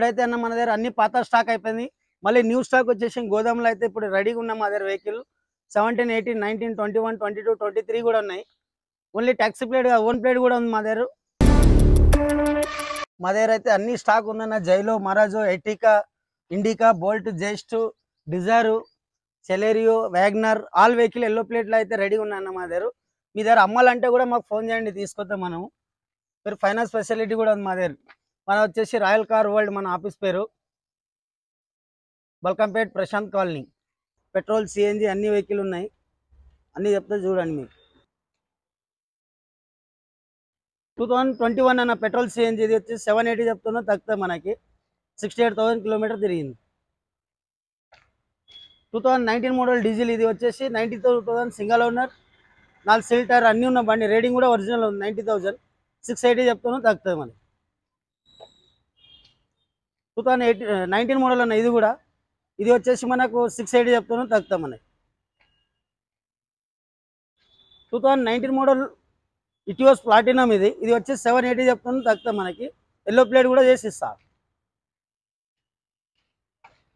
ఇప్పుడైతే అన్న మన దగ్గర అన్ని పాత స్టాక్ అయిపోయింది. మళ్ళీ న్యూ స్టాక్ వచ్చేసి గోదాంలో అయితే ఇప్పుడు రెడీగా ఉన్న మా దగ్గర vehicle seventeen eighteen nineteen twenty one twenty two twenty three కూడా ఉన్నాయి. Only taxi plate own plate కూడా ఉంది మా దగ్గర. మా దగ్గర అయితే అన్ని స్టాక్ ఉందన్న. Xylo Marazzo Etios Indica Bolt Zest Dzire Celerio WagonR all vehicle yellow ప్లేట్లు అయితే రెడీ ఉన్నాయన్న మా దగ్గర. మీ దగ్గర అమ్మాలంటే కూడా మాకు ఫోన్ చేయండి తీసుకొద్దాం మనము. మీరు ఫైనాన్స్ ఫెసిలిటీ కూడా ఉంది మా దగ్గర. మన వచ్చేసి రాయల్ కార్ వరల్డ్ మన ఆఫీస్ పేరు. Balkampet Prashant colony. Petrol CNG అన్ని వెహికల్ ఉన్నాయి. అన్ని చెప్తే చూడండి మీకు టూ థౌజండ్ ట్వంటీ వన్ అన్న పెట్రోల్ సిఎన్జి ఇది వచ్చి సెవెన్ ఎయిటీ చెప్తున్నా తగ్గుతుంది మనకి. సిక్స్టీ ఎయిట్ థౌసండ్ కిలోమీటర్ తిరిగింది. Two thousand nineteen model diesel ఇది వచ్చేసి ninety two thousand single owner. నాలుగు సిల్ టైర్ అన్నీ ఉన్న బండి. రేటింగ్ కూడా ఒరిజినల్ ఉంది నైంటీ థౌసండ్. సిక్స్ ఎయిటీ చెప్తున్నా తగ్గుతుంది మనకి. Two thousand eighteen nineteen model అన్న ఇది కూడా. ఇది వచ్చేసి మనకు సిక్స్ ఎయిటీ చెప్తాను తగ్గుతామని. Two thousand nineteen model Etios platinum ఇది. ఇది వచ్చేసి సెవెన్ ఎయిటీ చెప్తాను తగ్గుతాం మనకి. ఎల్లో ప్లేట్ కూడా చేసి ఇస్తా.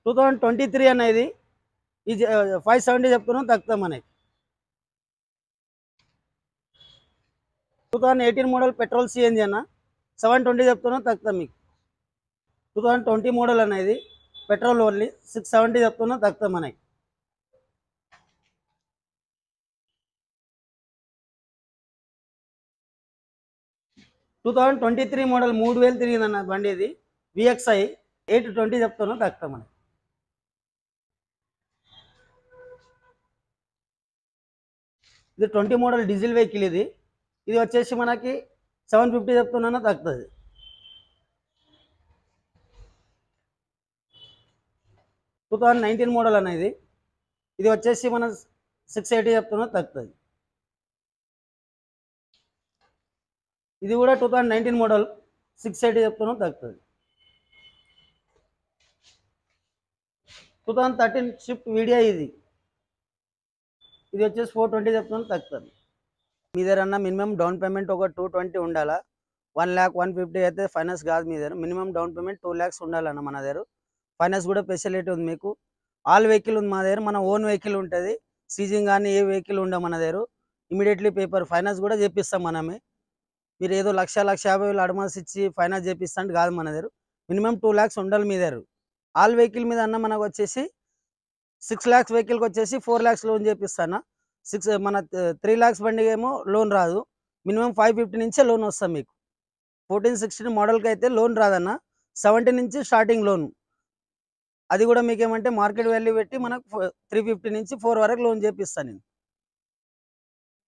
టూ థౌజండ్ ట్వంటీ త్రీ అన్న ఇది. ఫైవ్ సెవెంటీ చెప్తున్నాం తగ్గుతాం మనకి. Two thousand eighteen model petrol CNG అన్న. సెవెన్ ట్వంటీ చెప్తున్నాం తగ్గుతాం మీకు. టూ థౌజండ్ ట్వంటీ మోడల్ అనేది పెట్రోల్ ఓన్లీ సిక్స్ సెవెంటీ చెప్తున్నా తగ్గుతాం మనకి. Two thousand twenty three model మూడు వేలు తిరిగిందన్న బండి ఇది విఎక్స్ఐ ఎయిట్ ట్వంటీ చెప్తున్నా తగ్గుతాం మనకి. ఇది ట్వంటీ మోడల్ డీజిల్ వెహికల్ ఇది. ఇది వచ్చేసి మనకి సెవెన్ ఫిఫ్టీ చెప్తున్నా తగ్గుతుంది. టూ థౌజండ్ నైన్టీన్ మోడల్ అనేది ఇది వచ్చేసి మనం సిక్స్ ఎయిటీ చెప్తున్నా తగ్గుతుంది. ఇది కూడా two thousand nineteen model six eighty చెప్తున్నా తగ్గుతుంది. Two thousand thirteen Swift video ఇది. ఇది వచ్చేసి ఫోర్ ట్వంటీ చెప్తున్నాను తగ్గుతుంది. మీ దగ్గర మినిమం డౌన్ పేమెంట్ ఒక టూ ట్వంటీ ఉండాలా? వన్ ల్యాక్ వన్ ఫిఫ్టీ అయితే ఫైనాన్స్ కాదు మీ దగ్గర. Minimum down payment two lakhs ఉండాలన్న మన దగ్గర. ఫైనాన్స్ కూడా ఫెసిలిటీ ఉంది మీకు. ఆల్ వెహికల్ ఉంది మా దగ్గర మన ఓన్ వెహికల్ ఉంటుంది. సీజింగ్ కానీ ఏ వెహికల్ ఉండవు మన దగ్గర. ఇమీడియట్లీ పేపర్ ఫైనాన్స్ కూడా చేపిస్తాం మనమే. మీరు ఏదో లక్ష లక్ష యాభై వేలు అడ్వాన్స్ ఇచ్చి ఫైనాన్స్ చేపిస్తా కాదు మన దగ్గర. మినిమం టూ ల్యాక్స్ ఉండాలి మీ దగ్గర. ఆల్ వెహికల్ మీద అన్న మనకు వచ్చేసి సిక్స్ ల్యాక్స్ వెహికల్కి వచ్చేసి ఫోర్ ల్యాక్స్ లోన్ చేపిస్తాను? సిక్స్ మన త్రీ ల్యాక్స్ బండికి ఏమో లోన్ రాదు. మినిమం ఫైవ్ ఫిఫ్టీ నుంచే లోన్ వస్తాం మీకు. ఫోర్టీన్ సిక్స్టీన్ మోడల్కి అయితే లోన్ రాదన్న. సెవెంటీ నుంచి స్టార్టింగ్ లోన్. అది కూడా మీకు ఏమంటే మార్కెట్ వాల్యూ పెట్టి మనకు త్రీ ఫిఫ్టీ నుంచి ఫోర్ వరకు లోన్ చేపిస్తాను నేను.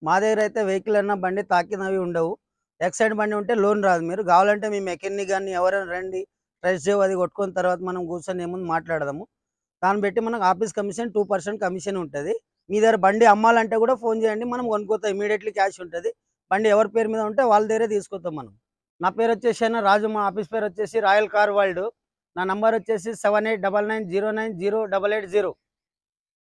మా దగ్గర అయితే వెహికల్ అన్న బండి తాకినవి ఉండవు. ఎక్సైడ్ బండి ఉంటే లోన్ రాదు మీరు. కావాలంటే మీ మెకానిక్ కానీ ఎవరైనా రండి ట్రెస్ డ్రైవ్ అది కొట్టుకున్న తర్వాత మనం కూర్చొని ఏముంది మాట్లాడదాము. దాన్ని బట్టి మనకు office commission two percent commission ఉంటుంది. మీ దగ్గర బండి అమ్మాలంటే కూడా ఫోన్ చేయండి మనం కొనుక్కోతాం ఇమీడియట్లీ క్యాష్ ఉంటుంది. బండి ఎవరి పేరు మీద ఉంటే వాళ్ళ దగ్గరే తీసుకొస్తాం మనం. నా పేరు వచ్చేసి అయినా రాజు మా ఆఫీస్ పేరు వచ్చేసి రాయల్ కార్ వరల్డ్. నా నంబర్ వచ్చేసి seven eight double nine zero nine zero double eight zero